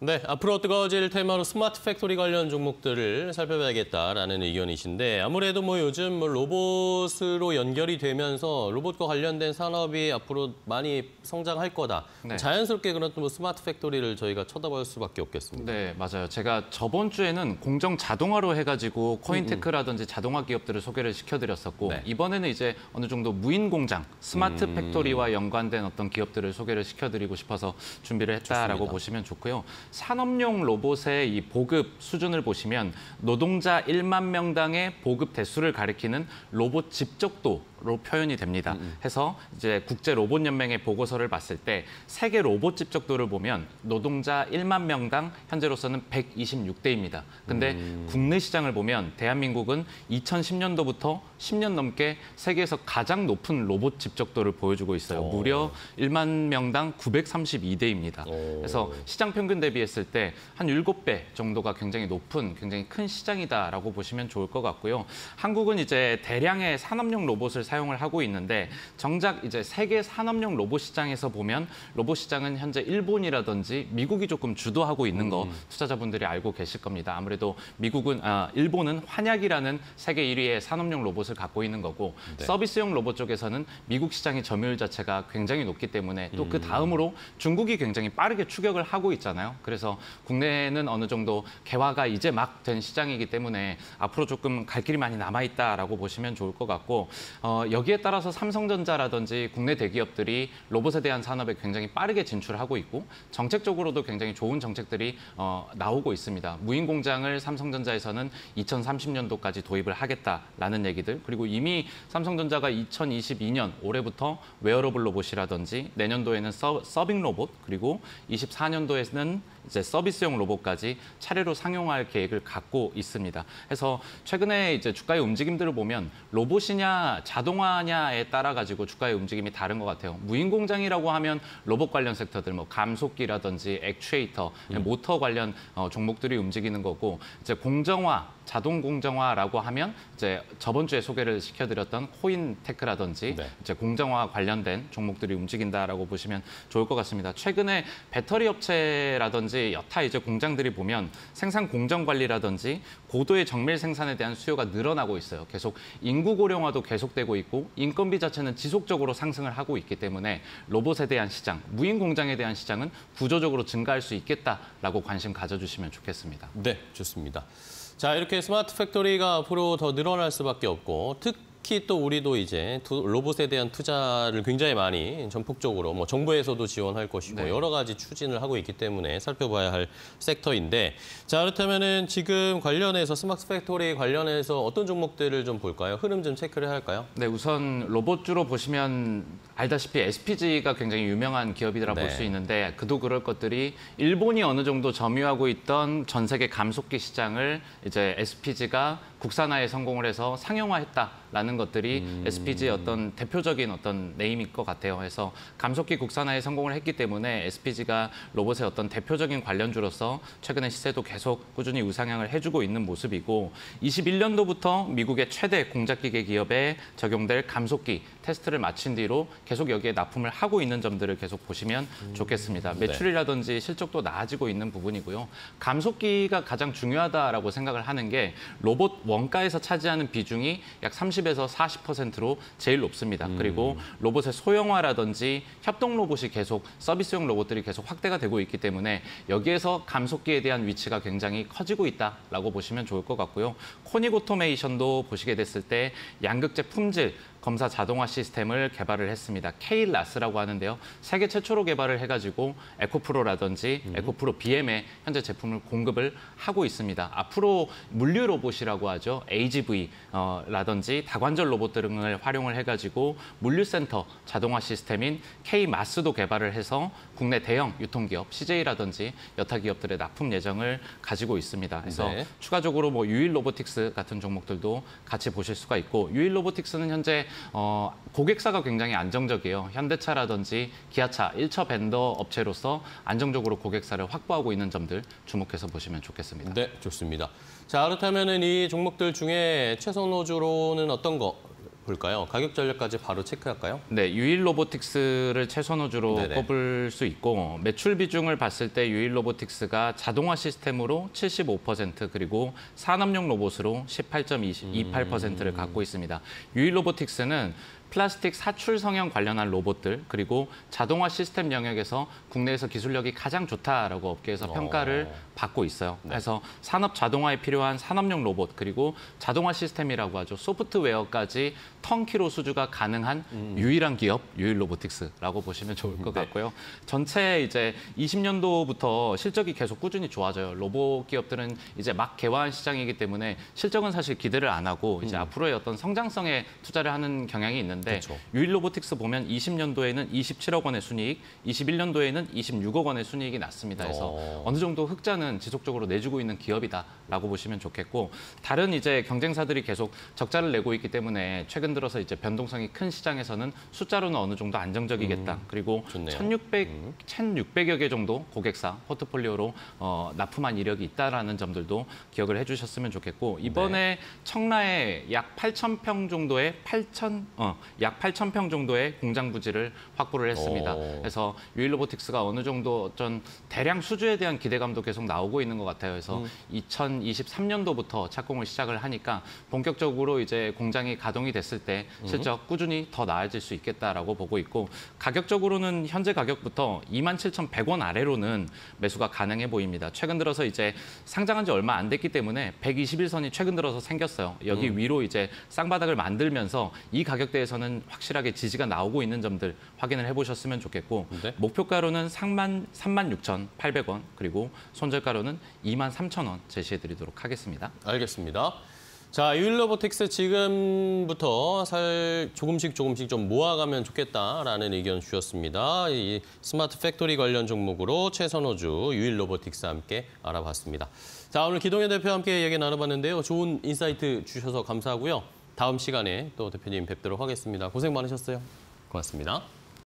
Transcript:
네, 앞으로 뜨거워질 테마로 smart factory 관련 종목들을 살펴봐야겠다라는 의견이신데 아무래도 뭐 요즘 뭐 로봇으로 연결이 되면서 로봇과 관련된 산업이 앞으로 많이 성장할 거다. 네. 자연스럽게 그런 뭐 smart factory를 저희가 쳐다볼 수밖에 없겠습니다. 네, 맞아요. 제가 저번 주에는 공정 자동화로 해가지고 코인테크라든지 자동화 기업들을 소개를 시켜드렸었고 네. 이번에는 이제 어느 정도 무인 공장, smart factory와 연관된 어떤 기업들을 소개를 시켜드리고 싶어서 준비를 했다라고 좋습니다. 보시면 좋고요. 산업용 로봇의 이 보급 수준을 보시면 노동자 1만 명당의 보급 대수를 가리키는 로봇 집적도 로 표현이 됩니다. 해서 이제 국제 로봇 연맹의 보고서를 봤을 때 세계 로봇 집적도를 보면 노동자 1만 명당 현재로서는 126대입니다. 근데 국내 시장을 보면 대한민국은 2010년도부터 10년 넘게 세계에서 가장 높은 로봇 집적도를 보여주고 있어요. 오. 무려 1만 명당 932대입니다. 오. 그래서 시장 평균 대비했을 때 한 7배 정도가 굉장히 높은 굉장히 큰 시장이다라고 보시면 좋을 것 같고요. 한국은 이제 대량의 산업용 로봇을 사용을 하고 있는데 정작 이제 세계 산업용 로봇 시장에서 보면 로봇 시장은 현재 일본이라든지 미국이 조금 주도하고 있는 거 투자자분들이 알고 계실 겁니다. 아무래도 미국은 아, 일본은 환약이라는 세계 1위의 산업용 로봇을 갖고 있는 거고 네. 서비스용 로봇 쪽에서는 미국 시장의 점유율 자체가 굉장히 높기 때문에 또 그 다음으로 중국이 굉장히 빠르게 추격을 하고 있잖아요. 그래서 국내는 어느 정도 개화가 이제 막 된 시장이기 때문에 앞으로 조금 갈 길이 많이 남아 있다라고 보시면 좋을 것 같고 어, 여기에 따라서 삼성전자라든지 국내 대기업들이 로봇에 대한 산업에 굉장히 빠르게 진출하고 있고 정책적으로도 굉장히 좋은 정책들이 어, 나오고 있습니다. 무인 공장을 삼성전자에서는 2030년도까지 도입을 하겠다라는 얘기들 그리고 이미 삼성전자가 2022년 올해부터 웨어러블 로봇이라든지 내년도에는 서, 서빙 로봇 그리고 24년도에는 이제 서비스용 로봇까지 차례로 상용화할 계획을 갖고 있습니다. 그래서 최근에 이제 주가의 움직임들을 보면 로봇이냐 자동화냐에 따라 가지고 주가의 움직임이 다른 것 같아요. 무인 공장이라고 하면 로봇 관련 섹터들 뭐 감속기라든지 액추에이터, 모터 관련 어, 종목들이 움직이는 거고 이제 공정화 자동 공정화라고 하면 이제 저번 주에 소개를 시켜드렸던 코인테크라든지 네. 이제 공정화 관련된 종목들이 움직인다라고 보시면 좋을 것 같습니다. 최근에 배터리 업체라든지 여타 이제 공장들이 보면 생산 공정 관리라든지 고도의 정밀 생산에 대한 수요가 늘어나고 있어요. 계속 인구 고령화도 계속되고 있고 인건비 자체는 지속적으로 상승을 하고 있기 때문에 로봇에 대한 시장, 무인 공장에 대한 시장은 구조적으로 증가할 수 있겠다라고 관심 가져주시면 좋겠습니다. 네, 좋습니다. 자, 이렇게 smart factory가 앞으로 더 늘어날 수밖에 없고 특히 또 우리도 이제 두- 로봇에 대한 투자를 굉장히 많이 전폭적으로 뭐 정부에서도 지원할 것이고 네. 여러 가지 추진을 하고 있기 때문에 살펴봐야 할 섹터인데 자, 그렇다면은 지금 관련해서 smart factory 관련해서 어떤 종목들을 좀 볼까요? 흐름 좀 체크를 할까요? 네, 우선 로봇주로 보시면 알다시피 SPG가 굉장히 유명한 기업이라 네. 볼수 있는데 그도 그럴 것들이 일본이 어느 정도 점유하고 있던 전 세계 감속기 시장을 이제 SPG가 국산화에 성공을 해서 상용화했다라는 것들이 SPG의 어떤 대표적인 어떤 name일 것 같아요. 그래서 감속기 국산화에 성공을 했기 때문에 SPG가 로봇의 어떤 대표적인 관련주로서 최근에 시세도 계속 꾸준히 우상향을 해주고 있는 모습이고 21년도부터 미국의 최대 공작기계 기업에 적용될 감속기 테스트를 마친 뒤로 계속 여기에 납품을 하고 있는 점들을 계속 보시면 좋겠습니다. 매출이라든지 실적도 나아지고 있는 부분이고요. 감속기가 가장 중요하다라고 생각을 하는 게 로봇 원가에서 차지하는 비중이 약 30에서 40%로 제일 높습니다. 그리고 로봇의 소형화라든지 협동 로봇이 계속 서비스용 로봇들이 계속 확대가 되고 있기 때문에 여기에서 감속기에 대한 위치가 굉장히 커지고 있다라고 보시면 좋을 것 같고요. 코닉 오토메이션도 보시게 됐을 때 양극재 품질 검사 자동화 시스템을 개발을 했습니다. K-라스라고 하는데요. 세계 최초로 개발을 해가지고 에코프로라든지 에코프로 BM에 현재 제품을 공급을 하고 있습니다. 앞으로 물류 로봇이라고 하죠. AGV-라든지 다관절 로봇 등을 활용을 해가지고 물류센터 자동화 시스템인 K-마스도 개발을 해서 국내 대형 유통기업 CJ라든지 여타 기업들의 납품 예정을 가지고 있습니다. 그래서 네. 추가적으로 뭐 유일 로보틱스 같은 종목들도 같이 보실 수가 있고 유일 로보틱스는 현재 어, 고객사가 굉장히 안정적이에요. 현대차라든지 기아차 1차 vendor 업체로서 안정적으로 고객사를 확보하고 있는 점들 주목해서 보시면 좋겠습니다. 네, 좋습니다. 자, 그렇다면은 이 종목들 중에 최선호주로는 어떤 거 볼까요? 가격 전략까지 바로 체크할까요? 네, 유일 로보틱스를 최선호주로 네네. 꼽을 수 있고 매출 비중을 봤을 때 유일 로보틱스가 자동화 시스템으로 75% 그리고 산업용 로봇으로 18.28%를 갖고 있습니다. 유일 로보틱스는 플라스틱 사출 성형 관련한 로봇들 그리고 자동화 시스템 영역에서 국내에서 기술력이 가장 좋다라고 업계에서 평가를 받고 있어요. 그래서 산업 자동화에 필요한 산업용 로봇 그리고 자동화 시스템이라고 하죠. 소프트웨어까지 턴키로 수주가 가능한 유일한 기업 유일 로보틱스라고 보시면 좋을 것 같고요. 전체 이제 20년도부터 실적이 계속 꾸준히 좋아져요. 로봇 기업들은 이제 막 개화한 시장이기 때문에 실적은 사실 기대를 안 하고 이제 앞으로의 어떤 성장성에 투자를 하는 경향이 있는데 그렇죠. 유일 로보틱스 보면 20년도에는 27억 원의 순이익, 21년도에는 26억 원의 순이익이 났습니다. 그래서 어. 어느 정도 흑자는 지속적으로 내주고 있는 기업이다라고 보시면 좋겠고 다른 이제 경쟁사들이 계속 적자를 내고 있기 때문에 최근 들어서 이제 변동성이 큰 시장에서는 숫자로는 어느 정도 안정적이겠다. 그리고 음, 좋네요. 1,600 1,600여 개 정도 고객사 포트폴리오로 어, 납품한 이력이 있다라는 점들도 기억을 해주셨으면 좋겠고 이번에 청라에 약 8,000평 정도의 8,000 어, 약 8,000평 정도의 공장 부지를 확보를 했습니다. 오. 그래서 유일 로보틱스가 어느 정도 어떤 대량 수주에 대한 기대감도 계속 나오고 있는 것 같아요. 그래서 2023년도부터 착공을 시작을 하니까 본격적으로 이제 공장이 가동이 됐을 때 실적 꾸준히 더 나아질 수 있겠다라고 보고 있고 가격적으로는 현재 가격부터 27,100원 아래로는 매수가 가능해 보입니다. 최근 들어서 이제 상장한 지 얼마 안 됐기 때문에 121선이 최근 들어서 생겼어요. 여기 위로 이제 쌍바닥을 만들면서 이 가격대에서 는 확실하게 지지가 나오고 있는 점들 확인을 해보셨으면 좋겠고 네. 목표가로는 3만 36,800원 그리고 손절가로는 2만 3,000원 제시해드리도록 하겠습니다. 알겠습니다. 자, 유일로보틱스 지금부터 살 조금씩 조금씩 좀 모아가면 좋겠다라는 의견 주셨습니다. 이 smart factory 관련 종목으로 최선호주 유일로보틱스 함께 알아봤습니다. 자, 오늘 기동현 대표와 함께 얘기 나눠봤는데요. 좋은 insight 주셔서 감사하고요. 다음 시간에 또 대표님 뵙도록 하겠습니다. 고생 많으셨어요. 고맙습니다.